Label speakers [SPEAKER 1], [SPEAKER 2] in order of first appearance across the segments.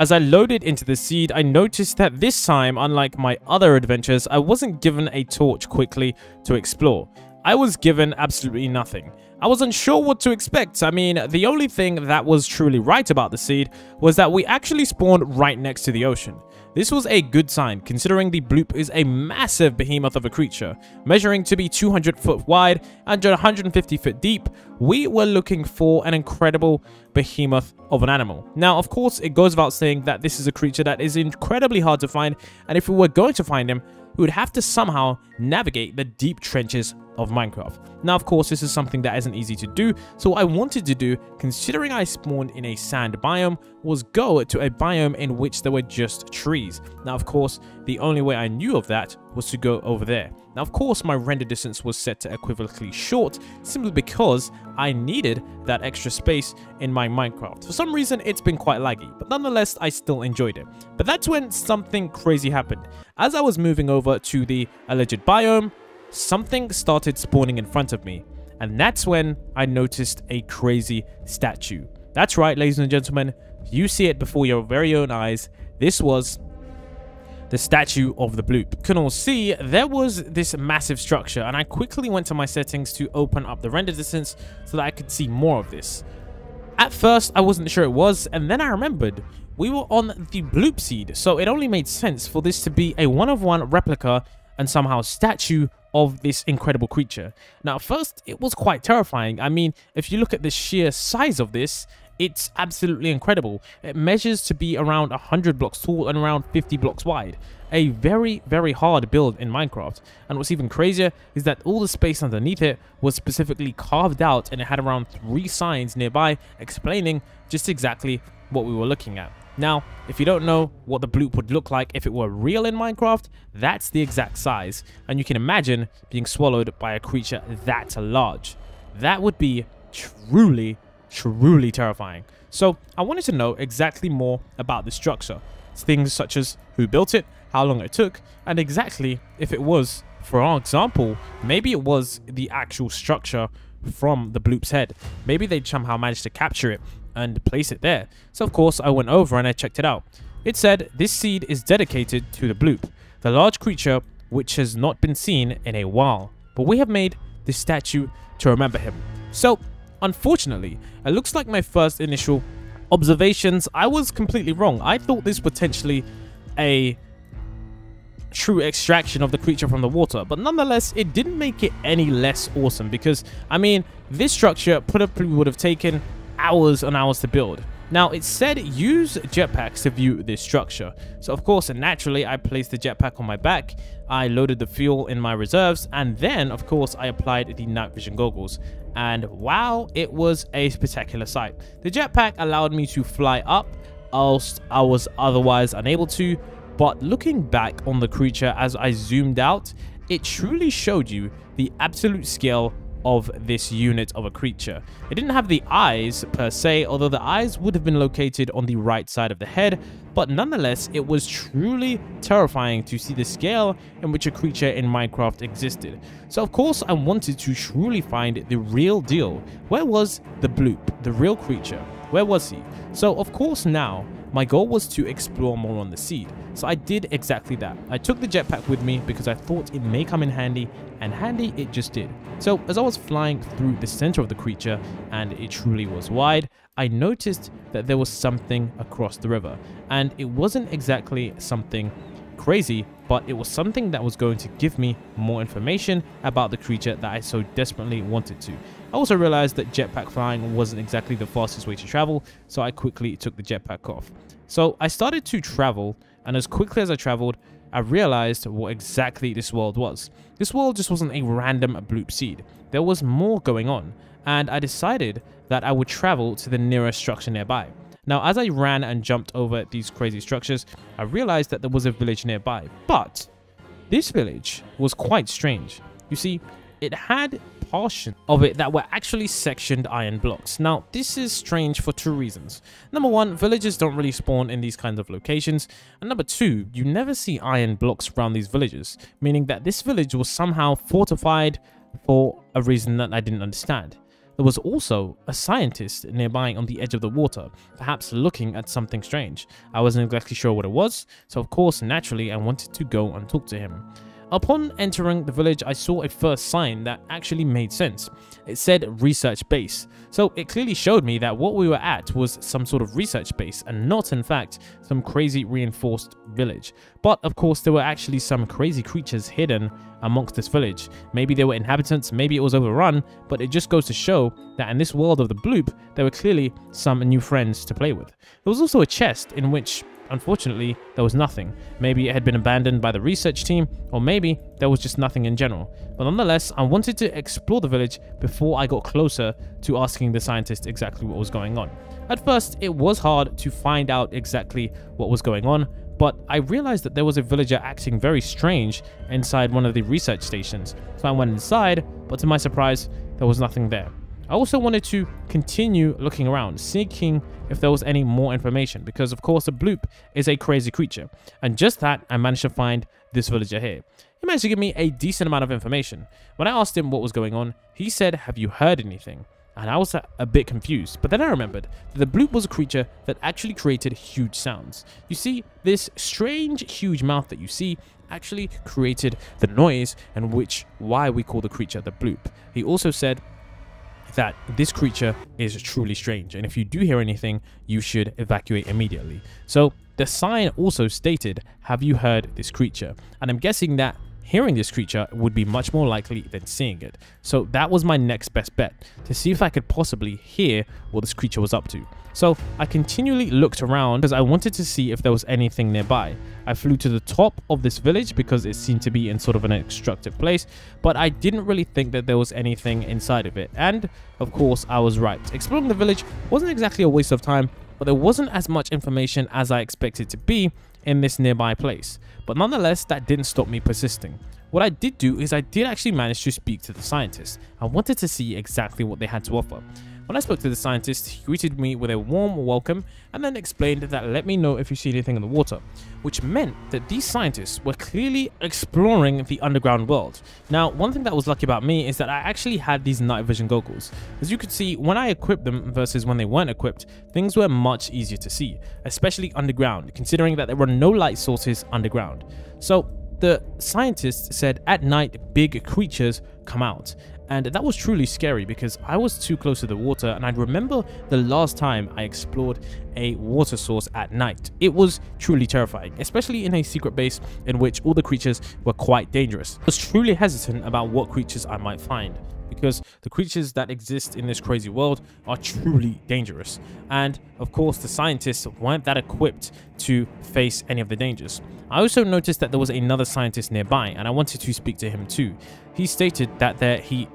[SPEAKER 1] As I loaded into the seed, I noticed that this time, unlike my other adventures, I wasn't given a torch quickly to explore. I was given absolutely nothing. I was unsure what to expect. I mean, the only thing that was truly right about the seed was that we actually spawned right next to the ocean. This was a good sign, considering the bloop is a massive behemoth of a creature, measuring to be 200 foot wide and 150 foot deep. We were looking for an incredible behemoth of an animal. Now, of course, it goes without saying that this is a creature that is incredibly hard to find, and if we were going to find him, we would have to somehow navigate the deep trenches of Minecraft. Now, of course, this is something that isn't easy to do, so what I wanted to do, considering I spawned in a sand biome, was go to a biome in which there were just trees. Now, of course, the only way I knew of that was to go over there. Now, of course, my render distance was set to equivocally short, simply because I needed that extra space in my Minecraft. For some reason, it's been quite laggy, but nonetheless, I still enjoyed it. But that's when something crazy happened. As I was moving over to the alleged biome, something started spawning in front of me. And that's when I noticed a crazy statue. That's right, ladies and gentlemen, you see it before your very own eyes. This was the statue of the bloop. You can all see there was this massive structure and I quickly went to my settings to open up the render distance so that I could see more of this. At first, I wasn't sure it was, and then I remembered we were on the bloop seed, so it only made sense for this to be a one-of-one -one replica and somehow statue of this incredible creature. Now, first, it was quite terrifying. I mean, if you look at the sheer size of this, it's absolutely incredible. It measures to be around 100 blocks tall and around 50 blocks wide. A very, very hard build in Minecraft. And what's even crazier is that all the space underneath it was specifically carved out and it had around three signs nearby explaining just exactly what we were looking at. Now, if you don't know what the bloop would look like if it were real in Minecraft, that's the exact size. And you can imagine being swallowed by a creature that large. That would be truly truly terrifying. So I wanted to know exactly more about the structure. Things such as who built it, how long it took, and exactly if it was, for our example, maybe it was the actual structure from the bloop's head. Maybe they somehow managed to capture it and place it there. So of course I went over and I checked it out. It said this seed is dedicated to the bloop, the large creature which has not been seen in a while. But we have made this statue to remember him. So Unfortunately, it looks like my first initial observations, I was completely wrong. I thought this potentially a true extraction of the creature from the water, but nonetheless, it didn't make it any less awesome because, I mean, this structure probably would have taken hours and hours to build. Now, it said use jetpacks to view this structure. So, of course, naturally, I placed the jetpack on my back, I loaded the fuel in my reserves, and then, of course, I applied the night vision goggles. And wow, it was a spectacular sight. The jetpack allowed me to fly up, whilst I was otherwise unable to, but looking back on the creature as I zoomed out, it truly showed you the absolute scale of this unit of a creature. It didn't have the eyes per se, although the eyes would have been located on the right side of the head, but nonetheless, it was truly terrifying to see the scale in which a creature in Minecraft existed. So of course, I wanted to truly find the real deal. Where was the bloop, the real creature? Where was he? So of course now, my goal was to explore more on the seed, so I did exactly that. I took the jetpack with me because I thought it may come in handy, and handy it just did. So as I was flying through the center of the creature, and it truly was wide, I noticed that there was something across the river, and it wasn't exactly something crazy, but it was something that was going to give me more information about the creature that I so desperately wanted to. I also realized that jetpack flying wasn't exactly the fastest way to travel, so I quickly took the jetpack off. So I started to travel, and as quickly as I traveled, I realized what exactly this world was. This world just wasn't a random bloop seed. There was more going on, and I decided that I would travel to the nearest structure nearby. Now, as I ran and jumped over these crazy structures, I realized that there was a village nearby. But this village was quite strange. You see, it had portion of it that were actually sectioned iron blocks. Now, this is strange for two reasons. Number one, villagers don't really spawn in these kinds of locations. And number two, you never see iron blocks around these villages, meaning that this village was somehow fortified for a reason that I didn't understand. There was also a scientist nearby on the edge of the water, perhaps looking at something strange. I wasn't exactly sure what it was, so of course, naturally, I wanted to go and talk to him. Upon entering the village, I saw a first sign that actually made sense. It said research base, so it clearly showed me that what we were at was some sort of research base and not in fact some crazy reinforced village. But of course there were actually some crazy creatures hidden amongst this village. Maybe they were inhabitants, maybe it was overrun, but it just goes to show that in this world of the bloop, there were clearly some new friends to play with. There was also a chest in which Unfortunately, there was nothing. Maybe it had been abandoned by the research team, or maybe there was just nothing in general. But nonetheless, I wanted to explore the village before I got closer to asking the scientist exactly what was going on. At first, it was hard to find out exactly what was going on, but I realized that there was a villager acting very strange inside one of the research stations. So I went inside, but to my surprise, there was nothing there. I also wanted to continue looking around, seeking if there was any more information, because of course a bloop is a crazy creature. And just that, I managed to find this villager here. He managed to give me a decent amount of information. When I asked him what was going on, he said, have you heard anything? And I was a bit confused, but then I remembered that the bloop was a creature that actually created huge sounds. You see, this strange huge mouth that you see actually created the noise and which why we call the creature the bloop. He also said that this creature is truly strange, and if you do hear anything, you should evacuate immediately. So the sign also stated, have you heard this creature? And I'm guessing that hearing this creature would be much more likely than seeing it. So that was my next best bet, to see if I could possibly hear what this creature was up to. So I continually looked around because I wanted to see if there was anything nearby. I flew to the top of this village because it seemed to be in sort of an obstructive place, but I didn't really think that there was anything inside of it. And of course, I was right. Exploring the village wasn't exactly a waste of time, but there wasn't as much information as I expected to be in this nearby place. But nonetheless, that didn't stop me persisting. What I did do is I did actually manage to speak to the scientists. I wanted to see exactly what they had to offer. When I spoke to the scientist, he greeted me with a warm welcome and then explained that let me know if you see anything in the water, which meant that these scientists were clearly exploring the underground world. Now, one thing that was lucky about me is that I actually had these night vision goggles. As you could see, when I equipped them versus when they weren't equipped, things were much easier to see, especially underground, considering that there were no light sources underground. So the scientists said at night big creatures come out and that was truly scary because I was too close to the water and I remember the last time I explored a water source at night. It was truly terrifying, especially in a secret base in which all the creatures were quite dangerous. I was truly hesitant about what creatures I might find because the creatures that exist in this crazy world are truly dangerous. And of course, the scientists weren't that equipped to face any of the dangers. I also noticed that there was another scientist nearby and I wanted to speak to him too. He stated that there he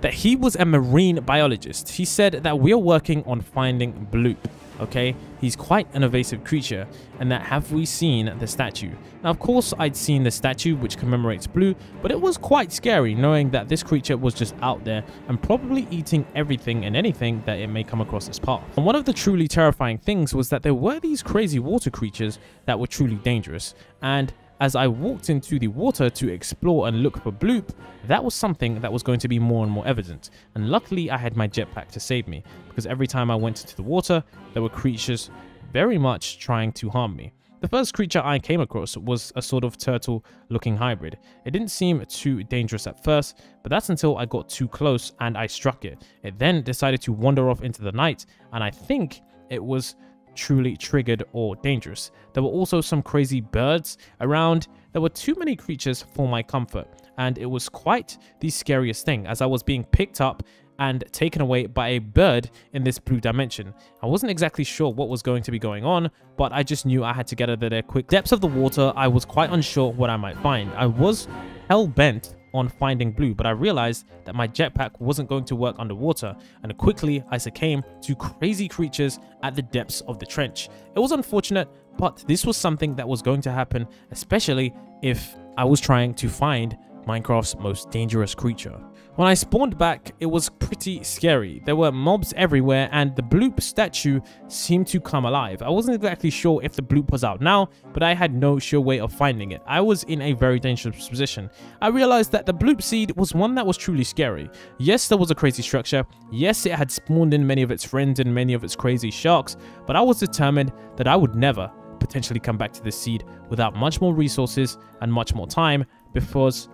[SPEAKER 1] that he was a marine biologist. He said that we're working on finding Bloop, okay? He's quite an evasive creature, and that have we seen the statue? Now, of course, I'd seen the statue which commemorates Bloop, but it was quite scary knowing that this creature was just out there and probably eating everything and anything that it may come across its path. And one of the truly terrifying things was that there were these crazy water creatures that were truly dangerous, and as I walked into the water to explore and look for Bloop, that was something that was going to be more and more evident. And luckily I had my jetpack to save me, because every time I went into the water, there were creatures very much trying to harm me. The first creature I came across was a sort of turtle looking hybrid. It didn't seem too dangerous at first, but that's until I got too close and I struck it. It then decided to wander off into the night, and I think it was truly triggered or dangerous. There were also some crazy birds around. There were too many creatures for my comfort, and it was quite the scariest thing as I was being picked up and taken away by a bird in this blue dimension. I wasn't exactly sure what was going to be going on, but I just knew I had to get out of there quick. Depths of the water, I was quite unsure what I might find. I was hell-bent on finding bloop, but I realized that my jetpack wasn't going to work underwater, and quickly I succumbed to crazy creatures at the depths of the trench. It was unfortunate, but this was something that was going to happen, especially if I was trying to find Minecraft's most dangerous creature. When I spawned back, it was pretty scary. There were mobs everywhere and the bloop statue seemed to come alive. I wasn't exactly sure if the bloop was out now, but I had no sure way of finding it. I was in a very dangerous position. I realized that the bloop seed was one that was truly scary. Yes, there was a crazy structure. Yes, it had spawned in many of its friends and many of its crazy sharks, but I was determined that I would never potentially come back to this seed without much more resources and much more time because